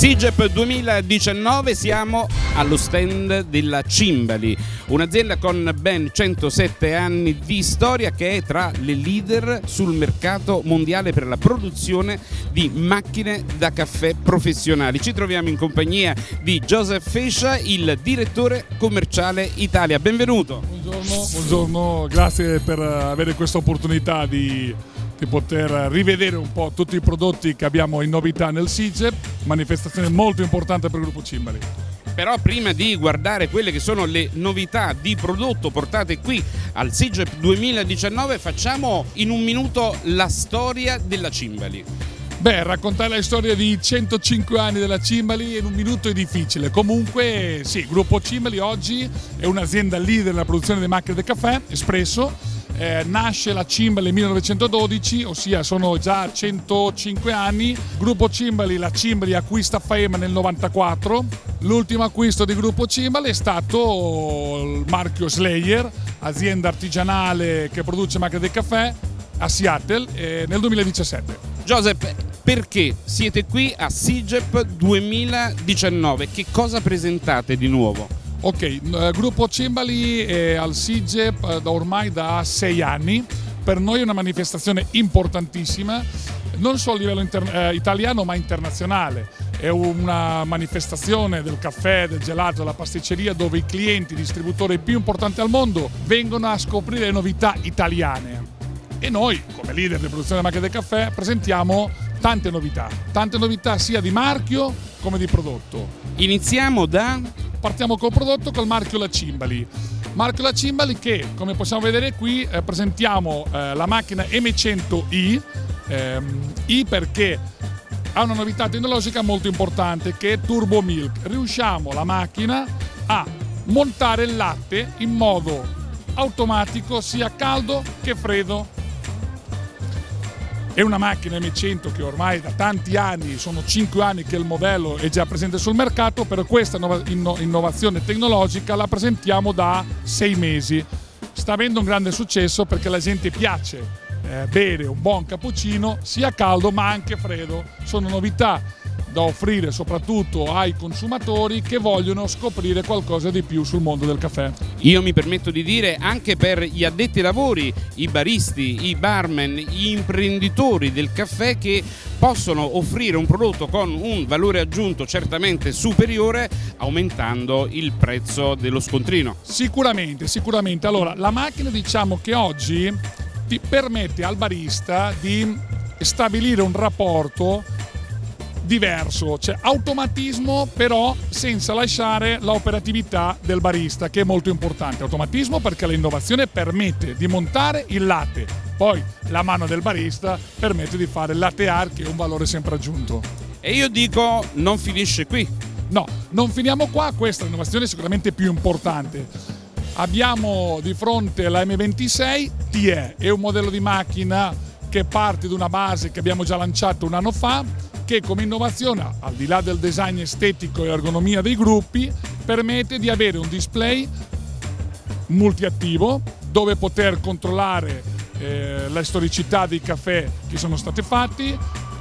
SIGEP 2019 siamo allo stand della Cimbali, un'azienda con ben 107 anni di storia che è tra le leader sul mercato mondiale per la produzione di macchine da caffè professionali. Ci troviamo in compagnia di Joseph Fescia, il direttore commerciale Italia. Benvenuto. Buongiorno, buongiorno, grazie per avere questa opportunità di di poter rivedere un po' tutti i prodotti che abbiamo in novità nel SIGEP, manifestazione molto importante per il gruppo Cimbali. Però prima di guardare quelle che sono le novità di prodotto portate qui al SIGEP 2019 facciamo in un minuto la storia della Cimbali. Beh, raccontare la storia di 105 anni della Cimbali in un minuto è difficile. Comunque, sì, il gruppo Cimbali oggi è un'azienda leader nella produzione di macchine del caffè, espresso, eh, nasce la Cimbali nel 1912, ossia sono già 105 anni. Gruppo Cimbali, la Cimbali acquista Faema nel 94. L'ultimo acquisto di Gruppo Cimbali è stato il marchio Slayer, azienda artigianale che produce macchine del caffè a Seattle eh, nel 2017. Joseph, perché siete qui a SIGEP 2019? Che cosa presentate di nuovo? Ok, eh, gruppo Cimbali è al SIGEP eh, ormai da sei anni. Per noi è una manifestazione importantissima, non solo a livello eh, italiano ma internazionale. È una manifestazione del caffè, del gelato, della pasticceria dove i clienti, i distributori più importanti al mondo vengono a scoprire le novità italiane. E noi, come leader di produzione della macchina del caffè, presentiamo tante novità, tante novità sia di marchio come di prodotto. Iniziamo da partiamo col prodotto col marchio La Cimbali. Marchio La Cimbali che, come possiamo vedere qui, eh, presentiamo eh, la macchina M100i, ehm, I perché ha una novità tecnologica molto importante che è Turbo Milk. Riusciamo la macchina a montare il latte in modo automatico sia caldo che freddo è una macchina M100 che ormai da tanti anni, sono 5 anni che il modello è già presente sul mercato, però questa innovazione tecnologica la presentiamo da 6 mesi. Sta avendo un grande successo perché la gente piace eh, bere un buon cappuccino sia caldo ma anche freddo. Sono novità da offrire soprattutto ai consumatori che vogliono scoprire qualcosa di più sul mondo del caffè. Io mi permetto di dire anche per gli addetti ai lavori, i baristi, i barman, gli imprenditori del caffè che possono offrire un prodotto con un valore aggiunto certamente superiore aumentando il prezzo dello scontrino. Sicuramente, sicuramente. Allora, la macchina diciamo che oggi ti permette al barista di stabilire un rapporto diverso, cioè automatismo però senza lasciare l'operatività del barista che è molto importante. Automatismo perché l'innovazione permette di montare il latte, poi la mano del barista permette di fare il latte art che è un valore sempre aggiunto. E io dico non finisce qui. No, non finiamo qua, questa è l'innovazione sicuramente più importante. Abbiamo di fronte la M26 TE, è un modello di macchina che parte da una base che abbiamo già lanciato un anno fa, che come innovazione, al di là del design estetico e ergonomia dei gruppi, permette di avere un display multiattivo dove poter controllare eh, la storicità dei caffè che sono stati fatti.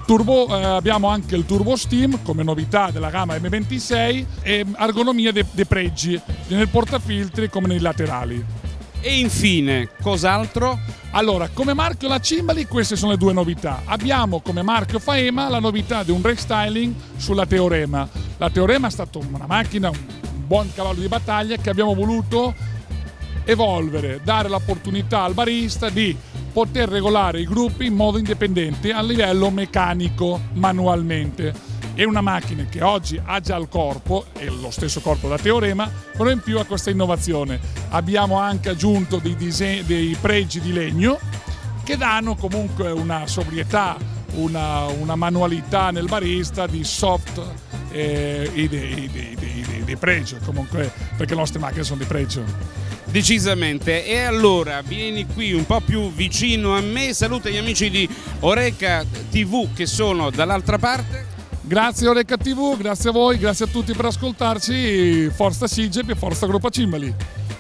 Turbo, eh, abbiamo anche il Turbo Steam come novità della gamma M26 e ergonomia dei, dei preggi nel portafiltri come nei laterali. E infine, cos'altro? Allora, come marchio la Cimbali queste sono le due novità. Abbiamo come marchio Faema la novità di un restyling sulla Teorema. La Teorema è stata una macchina, un buon cavallo di battaglia che abbiamo voluto evolvere, dare l'opportunità al barista di poter regolare i gruppi in modo indipendente a livello meccanico, manualmente è una macchina che oggi ha già il corpo, è lo stesso corpo da Teorema, però in più ha questa innovazione. Abbiamo anche aggiunto dei, dei pregi di legno che danno comunque una sobrietà, una, una manualità nel barista di soft eh, e di pregio, comunque perché le nostre macchine sono di pregio. Decisamente. E allora vieni qui un po' più vicino a me, saluta gli amici di Oreca TV che sono dall'altra parte. Grazie Oreca TV, grazie a voi, grazie a tutti per ascoltarci. Forza Sigep e forza Gruppo Cimbali.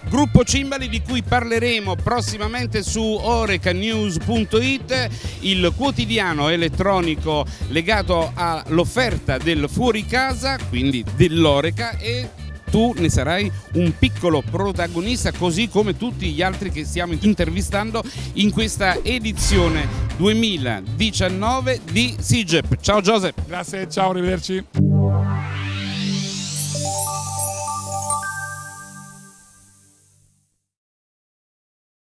Gruppo Cimbali di cui parleremo prossimamente su orecanews.it, il quotidiano elettronico legato all'offerta del fuori casa, quindi dell'Oreca e tu ne sarai un piccolo protagonista così come tutti gli altri che stiamo intervistando in questa edizione 2019 di SIGEP. Ciao Giuseppe. Grazie, ciao, arrivederci.